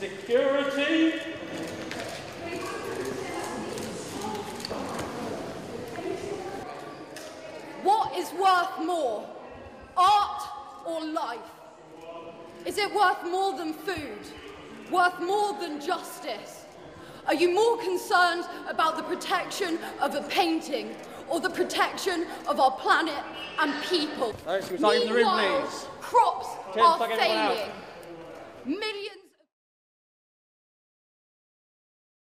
Security. What is worth more, art or life? Is it worth more than food? Worth more than justice? Are you more concerned about the protection of a painting or the protection of our planet and people? Room, crops Tim, are failing.